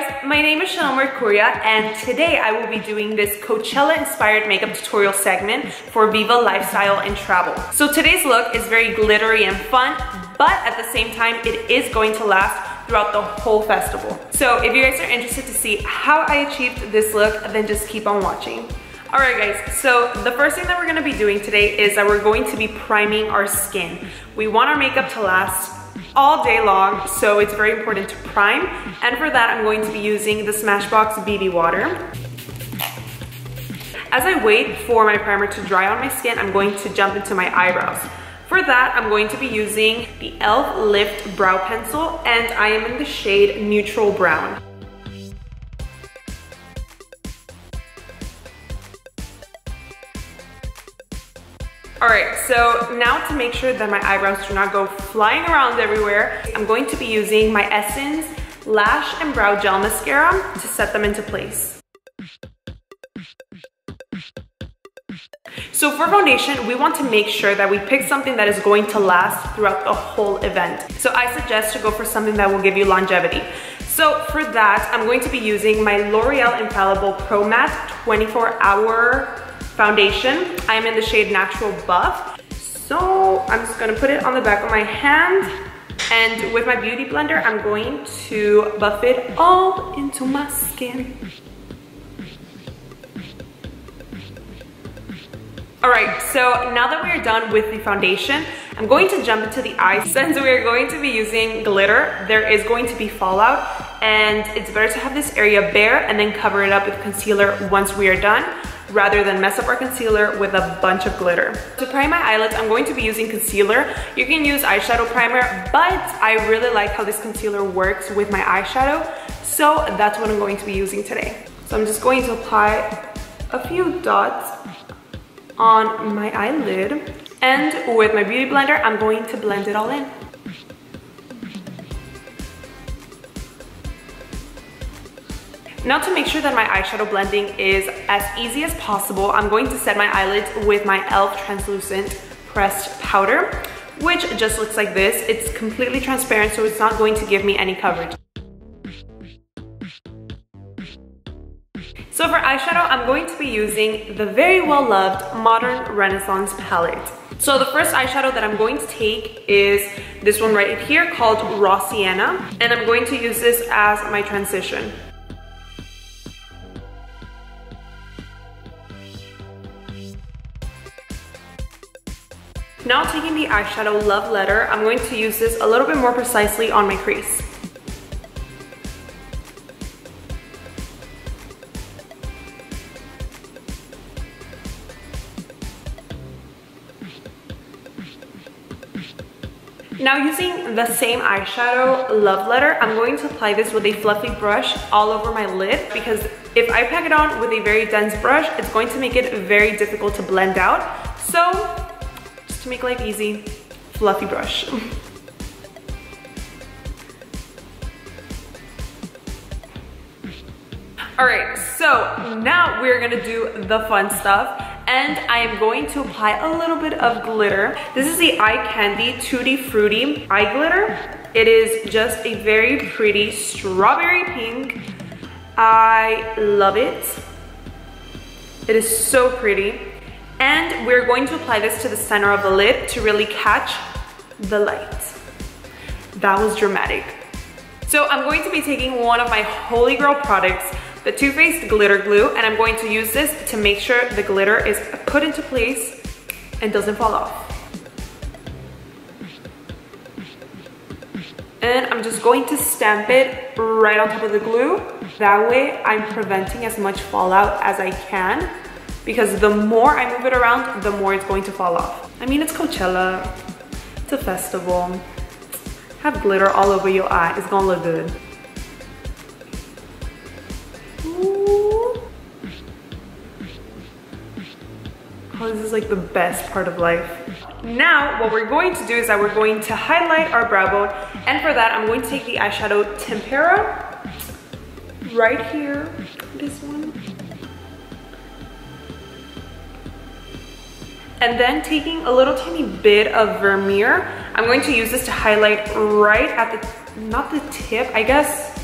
guys, my name is Shanel Mercuria and today I will be doing this Coachella inspired makeup tutorial segment for Viva Lifestyle and Travel. So today's look is very glittery and fun, but at the same time it is going to last throughout the whole festival. So if you guys are interested to see how I achieved this look, then just keep on watching. Alright guys, so the first thing that we're gonna be doing today is that we're going to be priming our skin. We want our makeup to last all day long, so it's very important to prime. And for that, I'm going to be using the Smashbox BB Water. As I wait for my primer to dry on my skin, I'm going to jump into my eyebrows. For that, I'm going to be using the e.l.f. Lift Brow Pencil, and I am in the shade Neutral Brown. Right, so now to make sure that my eyebrows do not go flying around everywhere, I'm going to be using my Essence Lash and Brow Gel Mascara to set them into place. So for foundation, we want to make sure that we pick something that is going to last throughout the whole event. So I suggest to go for something that will give you longevity. So for that, I'm going to be using my L'Oreal Infallible Pro Matte 24 Hour foundation. I'm in the shade Natural Buff. So I'm just gonna put it on the back of my hand and with my beauty blender, I'm going to buff it all into my skin. All right, so now that we're done with the foundation, I'm going to jump into the eyes. Since we're going to be using glitter, there is going to be fallout and it's better to have this area bare and then cover it up with concealer once we are done rather than mess up our concealer with a bunch of glitter. To prime my eyelids, I'm going to be using concealer. You can use eyeshadow primer, but I really like how this concealer works with my eyeshadow. So that's what I'm going to be using today. So I'm just going to apply a few dots on my eyelid. And with my beauty blender, I'm going to blend it all in. Now to make sure that my eyeshadow blending is as easy as possible, I'm going to set my eyelids with my e.l.f. Translucent Pressed Powder, which just looks like this. It's completely transparent, so it's not going to give me any coverage. So for eyeshadow, I'm going to be using the very well-loved Modern Renaissance palette. So the first eyeshadow that I'm going to take is this one right here called Raw Sienna, and I'm going to use this as my transition. Now taking the eyeshadow Love Letter, I'm going to use this a little bit more precisely on my crease. Now using the same eyeshadow, Love Letter, I'm going to apply this with a fluffy brush all over my lid because if I pack it on with a very dense brush, it's going to make it very difficult to blend out. So to make life easy, fluffy brush. All right, so now we're gonna do the fun stuff and I am going to apply a little bit of glitter. This is the Eye Candy Tutti Frutti eye glitter. It is just a very pretty strawberry pink. I love it. It is so pretty. And we're going to apply this to the center of the lid to really catch the light. That was dramatic. So I'm going to be taking one of my Holy Grail products, the Too Faced Glitter Glue, and I'm going to use this to make sure the glitter is put into place and doesn't fall off. And I'm just going to stamp it right on top of the glue. That way I'm preventing as much fallout as I can because the more I move it around, the more it's going to fall off. I mean, it's Coachella, it's a festival. Have glitter all over your eye, it's gonna look good. Ooh. Oh, this is like the best part of life. Now, what we're going to do is that we're going to highlight our brow bone, and for that, I'm going to take the eyeshadow Tempera right here, And then taking a little tiny bit of Vermeer, I'm going to use this to highlight right at the, not the tip, I guess,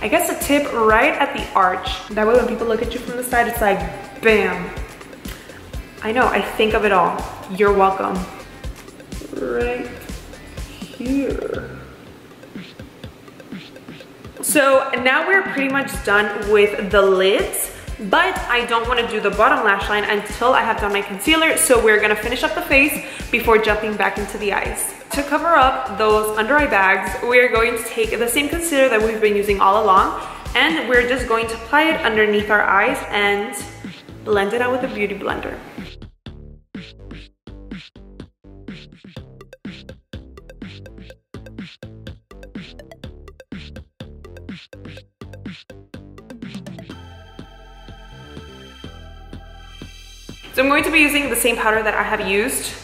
I guess a tip right at the arch. That way when people look at you from the side, it's like, bam. I know, I think of it all. You're welcome. Right here. So now we're pretty much done with the lids but I don't want to do the bottom lash line until I have done my concealer. So we're gonna finish up the face before jumping back into the eyes. To cover up those under eye bags, we're going to take the same concealer that we've been using all along and we're just going to apply it underneath our eyes and blend it out with a beauty blender. So I'm going to be using the same powder that I have used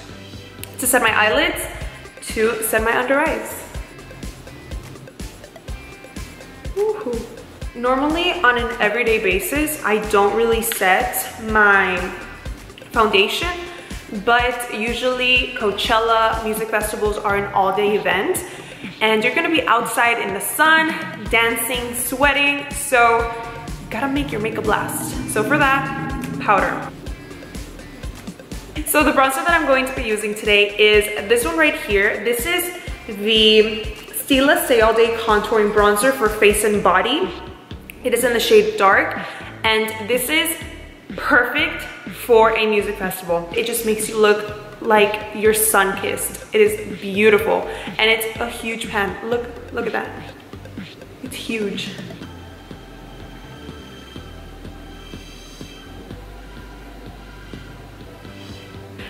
to set my eyelids to set my under eyes. Normally on an everyday basis, I don't really set my foundation, but usually Coachella music festivals are an all day event and you're gonna be outside in the sun, dancing, sweating, so you gotta make your makeup last. So for that, powder. So the bronzer that I'm going to be using today is this one right here. This is the Stila Stay All Day Contouring Bronzer for face and body. It is in the shade dark and this is perfect for a music festival. It just makes you look like you're sun-kissed. It is beautiful and it's a huge pan. Look, look at that. It's huge.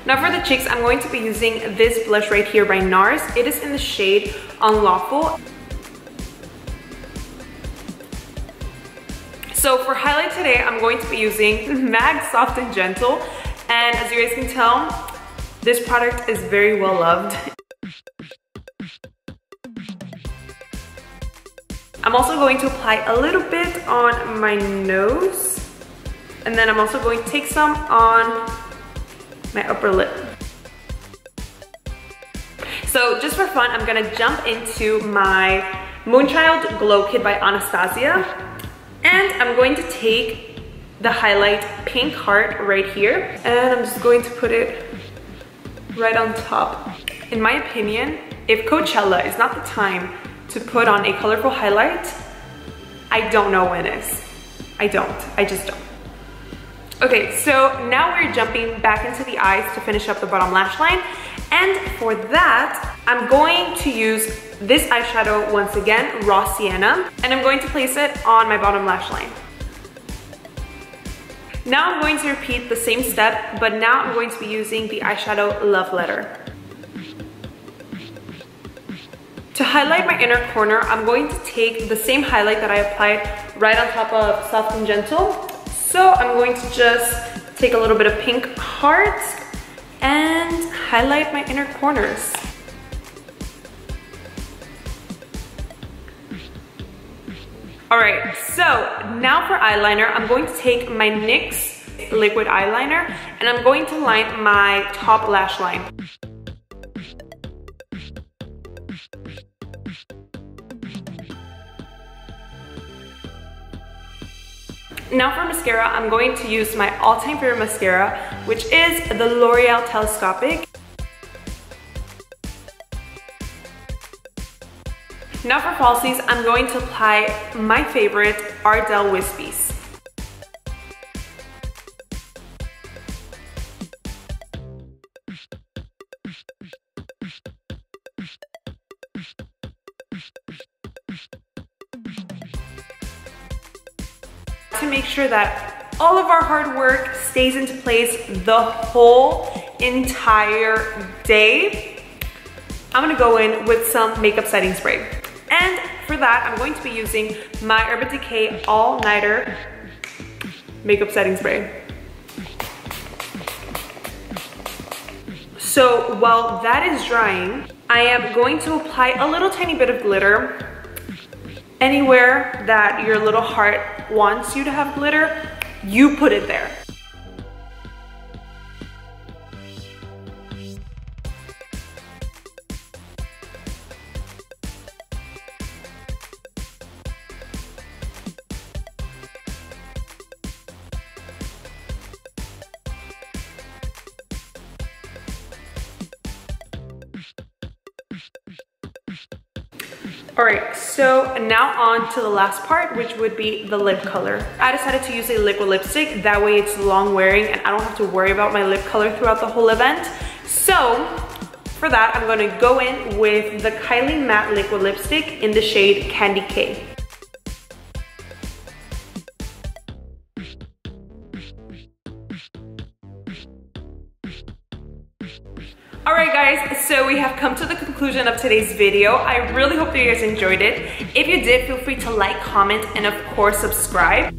Now for the cheeks, I'm going to be using this blush right here by NARS. It is in the shade Unlawful. So for highlight today, I'm going to be using MAC Soft and Gentle. And as you guys can tell, this product is very well loved. I'm also going to apply a little bit on my nose. And then I'm also going to take some on my upper lip. So just for fun, I'm gonna jump into my Moonchild Glow Kit by Anastasia. And I'm going to take the highlight Pink Heart right here. And I'm just going to put it right on top. In my opinion, if Coachella is not the time to put on a colorful highlight, I don't know when is. I don't, I just don't. Okay, so now we're jumping back into the eyes to finish up the bottom lash line. And for that, I'm going to use this eyeshadow once again, Raw Sienna, and I'm going to place it on my bottom lash line. Now I'm going to repeat the same step, but now I'm going to be using the eyeshadow Love Letter. To highlight my inner corner, I'm going to take the same highlight that I applied right on top of Soft and Gentle so I'm going to just take a little bit of pink heart and highlight my inner corners. All right, so now for eyeliner, I'm going to take my NYX liquid eyeliner and I'm going to line my top lash line. Now for mascara, I'm going to use my all-time favorite mascara, which is the L'Oreal Telescopic. Now for falsies, I'm going to apply my favorite Ardell Wispies. To make sure that all of our hard work stays into place the whole entire day, I'm gonna go in with some makeup setting spray. And for that, I'm going to be using my Urban Decay All Nighter Makeup Setting Spray. So while that is drying, I am going to apply a little tiny bit of glitter anywhere that your little heart wants you to have glitter, you put it there. All right, so now on to the last part, which would be the lip color. I decided to use a liquid lipstick. That way it's long wearing and I don't have to worry about my lip color throughout the whole event. So for that, I'm gonna go in with the Kylie Matte Liquid Lipstick in the shade Candy K. guys, so we have come to the conclusion of today's video. I really hope that you guys enjoyed it. If you did, feel free to like, comment, and of course subscribe.